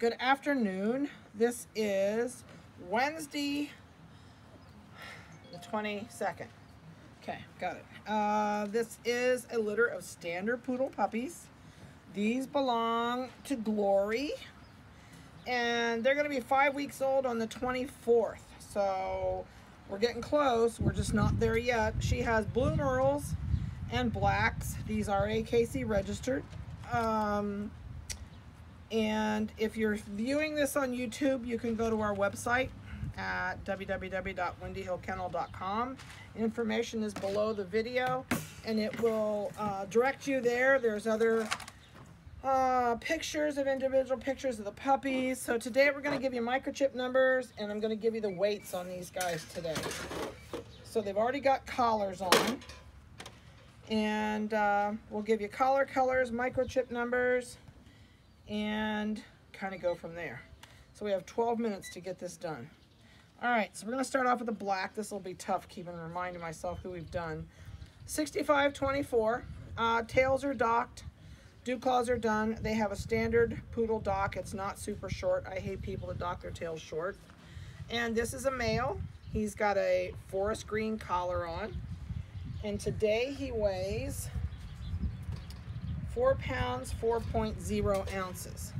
Good afternoon. This is Wednesday, the 22nd. Okay, got it. Uh, this is a litter of standard poodle puppies. These belong to Glory, and they're going to be five weeks old on the 24th. So we're getting close. We're just not there yet. She has blue merles and blacks. These are AKC registered. Um, and if you're viewing this on YouTube, you can go to our website at www.windyhillkennel.com. Information is below the video and it will uh, direct you there. There's other uh, pictures of individual pictures of the puppies. So today we're going to give you microchip numbers and I'm going to give you the weights on these guys today. So they've already got collars on and uh, we'll give you collar colors, microchip numbers, and kind of go from there. So we have 12 minutes to get this done. All right, so we're gonna start off with the black. This will be tough keeping reminding myself who we've done. 6524, uh, tails are docked, dew claws are done. They have a standard poodle dock. It's not super short. I hate people that dock their tails short. And this is a male. He's got a forest green collar on. And today he weighs four pounds, 4.0 ounces.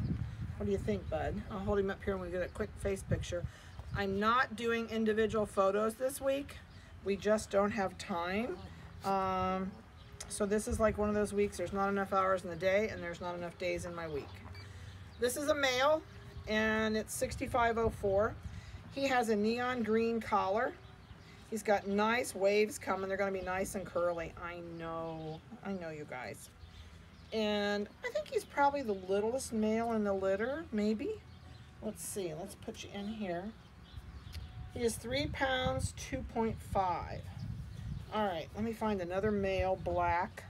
What do you think, bud? I'll hold him up here and we get a quick face picture. I'm not doing individual photos this week. We just don't have time. Um, so this is like one of those weeks, there's not enough hours in the day and there's not enough days in my week. This is a male and it's 6504. He has a neon green collar. He's got nice waves coming. They're gonna be nice and curly. I know, I know you guys. And I think he's probably the littlest male in the litter, maybe. Let's see, let's put you in here. He is three pounds, 2.5. All right, let me find another male black.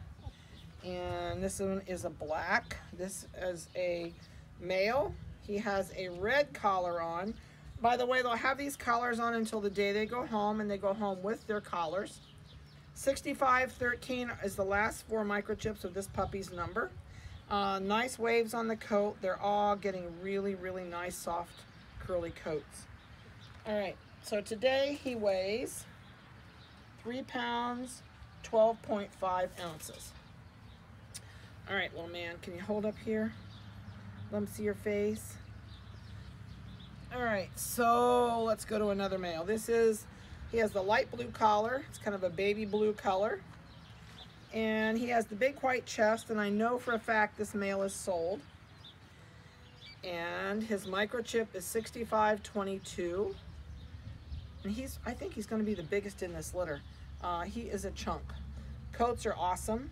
And this one is a black. This is a male. He has a red collar on. By the way, they'll have these collars on until the day they go home, and they go home with their collars. 6513 is the last four microchips of this puppy's number. Uh, nice waves on the coat. They're all getting really, really nice, soft, curly coats. All right, so today he weighs three pounds, 12.5 ounces. All right, little man, can you hold up here? Let me see your face. All right, so let's go to another male. This is, he has the light blue collar. It's kind of a baby blue color. And he has the big white chest, and I know for a fact this male is sold. And his microchip is 6522. And he's, I think he's gonna be the biggest in this litter. Uh, he is a chunk. Coats are awesome.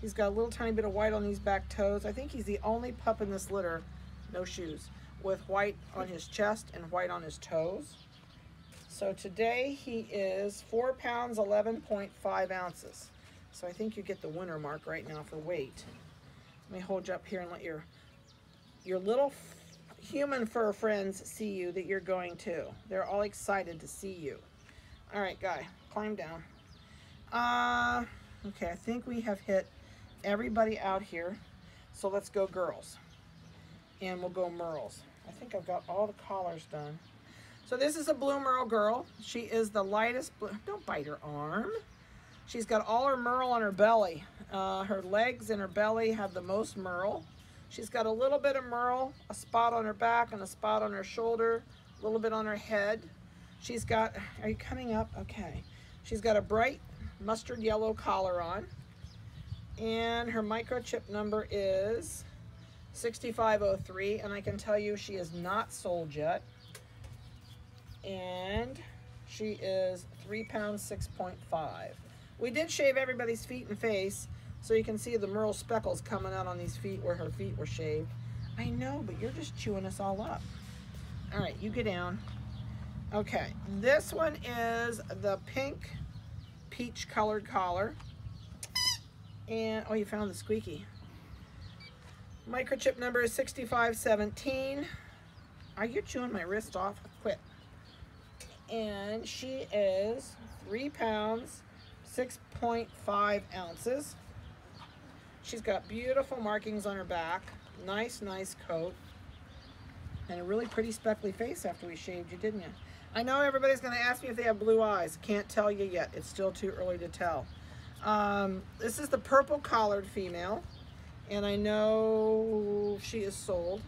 He's got a little tiny bit of white on these back toes. I think he's the only pup in this litter, no shoes, with white on his chest and white on his toes. So today he is four pounds, 11.5 ounces. So I think you get the winner mark right now for weight. Let me hold you up here and let your, your little human fur friends see you that you're going to. They're all excited to see you. All right, guy, climb down. Uh, okay, I think we have hit everybody out here. So let's go girls. And we'll go merles. I think I've got all the collars done. So this is a blue merle girl. She is the lightest. Don't bite her arm. She's got all her merle on her belly. Uh, her legs and her belly have the most merle. She's got a little bit of merle, a spot on her back and a spot on her shoulder, a little bit on her head. She's got, are you coming up? Okay. She's got a bright mustard yellow collar on. And her microchip number is 6503. And I can tell you she is not sold yet. And she is three pounds, 6.5. We did shave everybody's feet and face, so you can see the merle speckles coming out on these feet where her feet were shaved. I know, but you're just chewing us all up. All right, you get down. Okay, this one is the pink peach colored collar. And, oh, you found the squeaky. Microchip number is 6517. Are you chewing my wrist off? Quit. And she is three pounds, 6.5 ounces. She's got beautiful markings on her back. Nice, nice coat. And a really pretty speckly face after we shaved you, didn't you? I know everybody's going to ask me if they have blue eyes. Can't tell you yet. It's still too early to tell. Um, this is the purple collared female. And I know she is sold.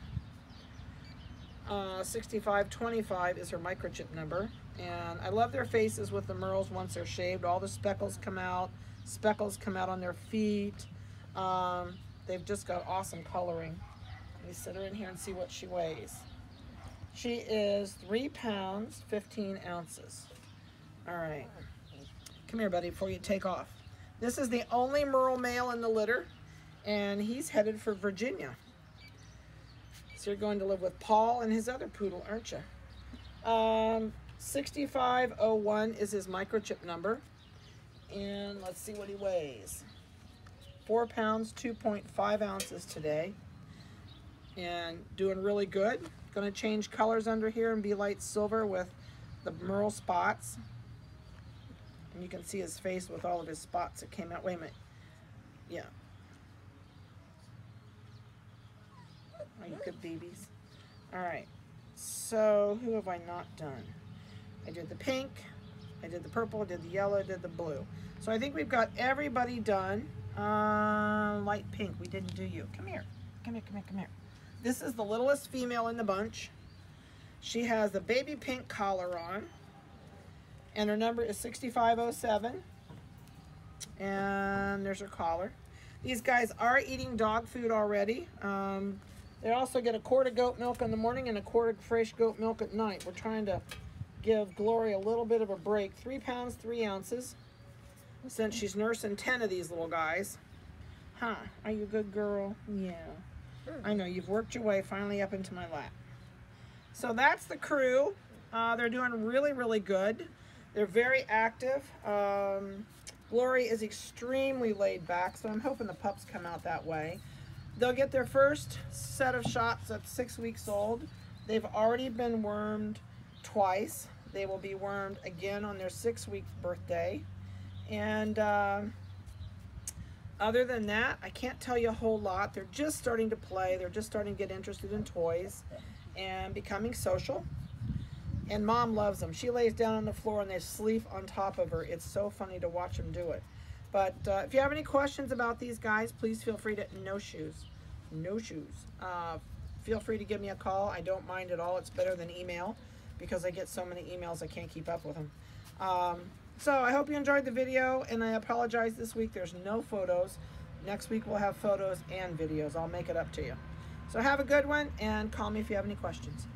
Uh, 6525 is her microchip number. And I love their faces with the merles once they're shaved. All the speckles come out. Speckles come out on their feet. Um, they've just got awesome coloring. Let me sit her in here and see what she weighs. She is three pounds, 15 ounces. All right. Come here, buddy, before you take off. This is the only Merle male in the litter, and he's headed for Virginia. You're going to live with Paul and his other poodle, aren't you? Um, 6501 is his microchip number. And let's see what he weighs. Four pounds, 2.5 ounces today. And doing really good. Gonna change colors under here and be light silver with the merle spots. And you can see his face with all of his spots that came out. Wait a minute. Yeah. Are you good babies? All right. So who have I not done? I did the pink, I did the purple, I did the yellow, I did the blue. So I think we've got everybody done. Uh, light pink, we didn't do you. Come here, come here, come here, come here. This is the littlest female in the bunch. She has a baby pink collar on. And her number is 6507. And there's her collar. These guys are eating dog food already. Um, they also get a quart of goat milk in the morning and a quart of fresh goat milk at night. We're trying to give Glory a little bit of a break. Three pounds, three ounces. Since she's nursing 10 of these little guys. Huh, are you a good girl? Yeah. I know, you've worked your way finally up into my lap. So that's the crew. Uh, they're doing really, really good. They're very active. Um, Glory is extremely laid back, so I'm hoping the pups come out that way. They'll get their first set of shots at six weeks old. They've already been wormed twice. They will be wormed again on their six week birthday. And uh, other than that, I can't tell you a whole lot. They're just starting to play. They're just starting to get interested in toys and becoming social. And mom loves them. She lays down on the floor and they sleep on top of her. It's so funny to watch them do it. But uh, if you have any questions about these guys, please feel free to, no shoes, no shoes. Uh, feel free to give me a call. I don't mind at all. It's better than email because I get so many emails I can't keep up with them. Um, so I hope you enjoyed the video and I apologize this week. There's no photos. Next week we'll have photos and videos. I'll make it up to you. So have a good one and call me if you have any questions.